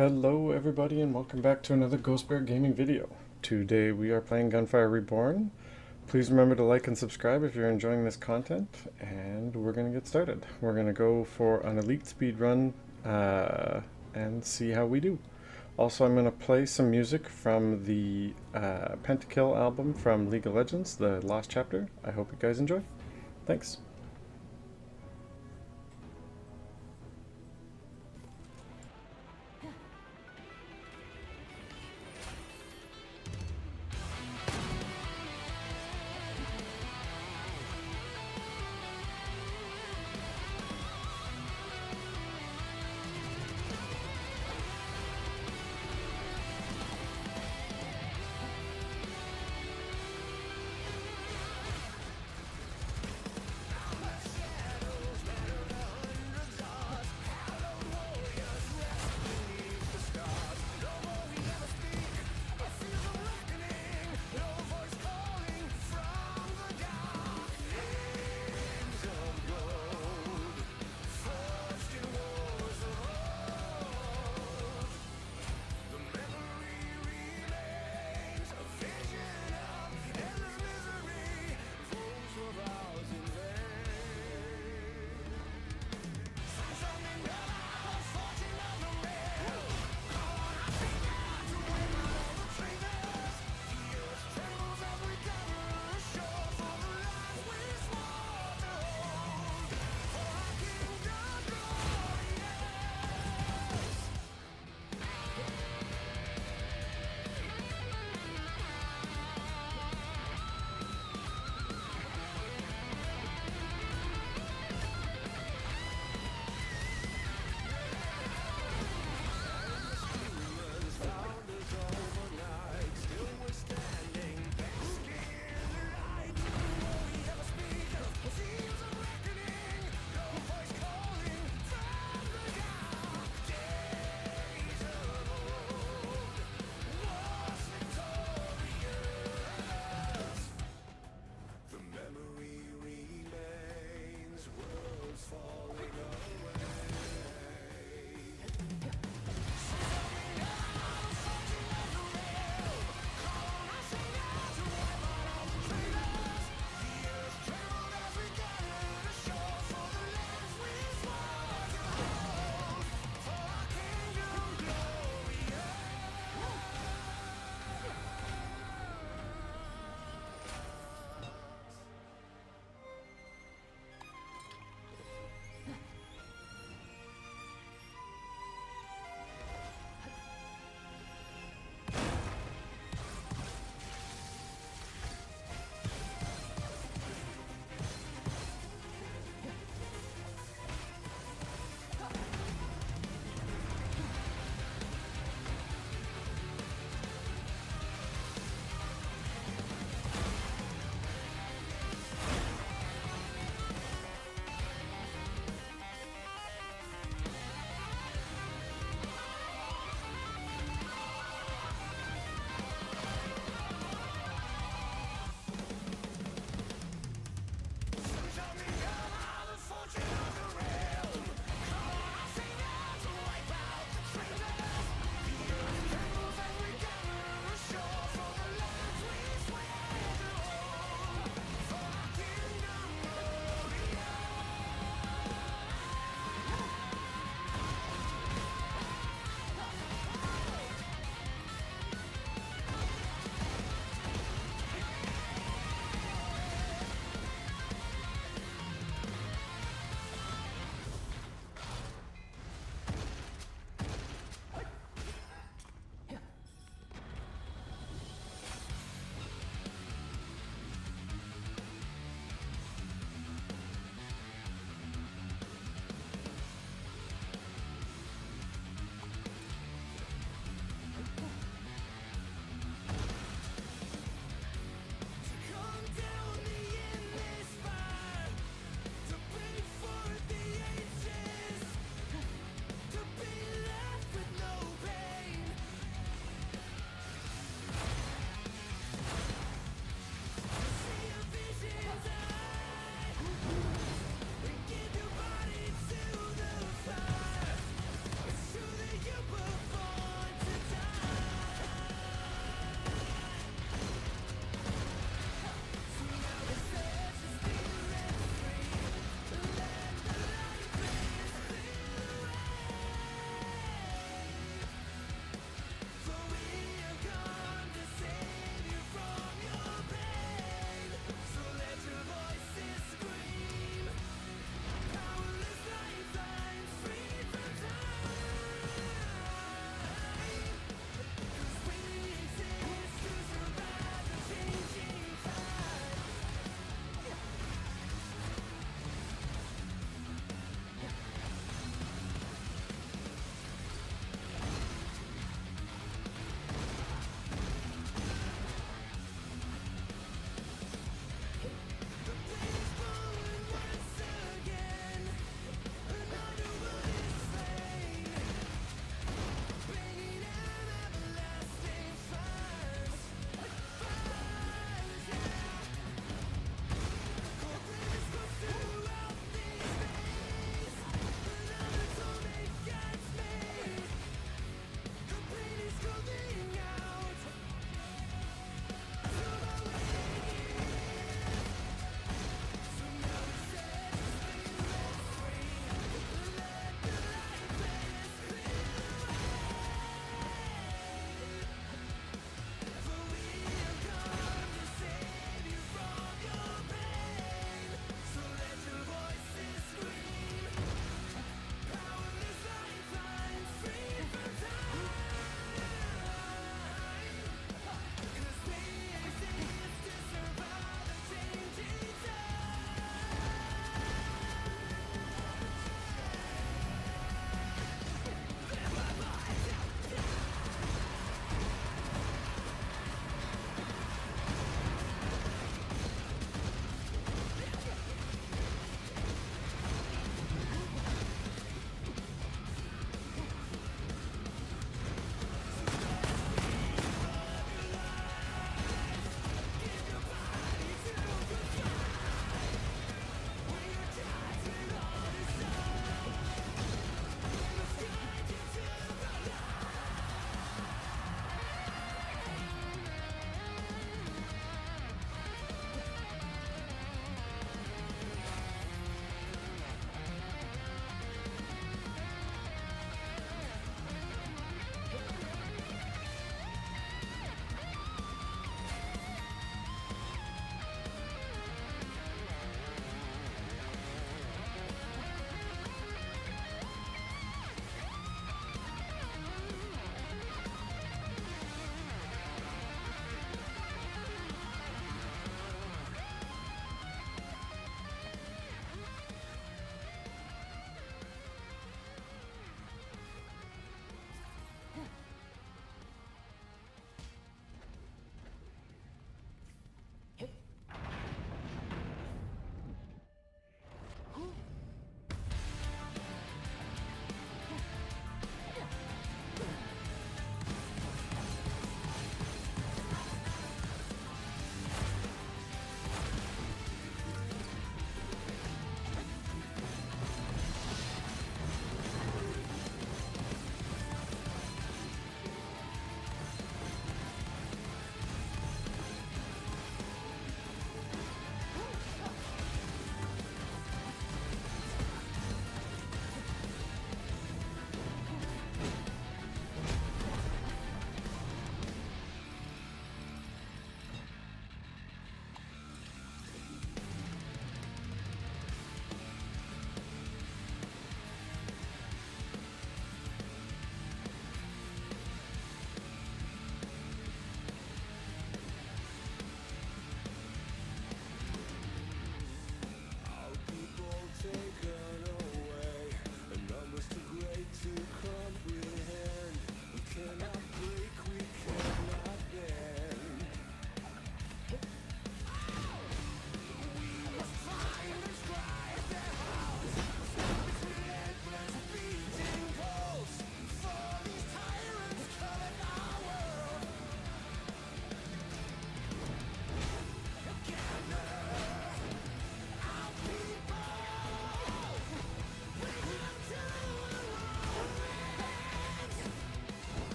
Hello everybody and welcome back to another Ghost Bear Gaming video. Today we are playing Gunfire Reborn. Please remember to like and subscribe if you're enjoying this content and we're going to get started. We're going to go for an elite speed run uh, and see how we do. Also I'm going to play some music from the uh, Pentakill album from League of Legends, the last chapter. I hope you guys enjoy. Thanks.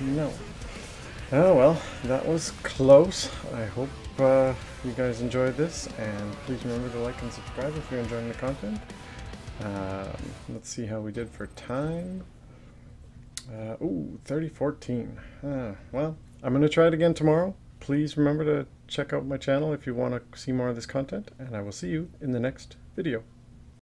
No. Oh well, that was close. I hope uh, you guys enjoyed this, and please remember to like and subscribe if you're enjoying the content. Um, let's see how we did for time. Uh, ooh, 3014. Uh, well, I'm going to try it again tomorrow. Please remember to check out my channel if you want to see more of this content, and I will see you in the next video.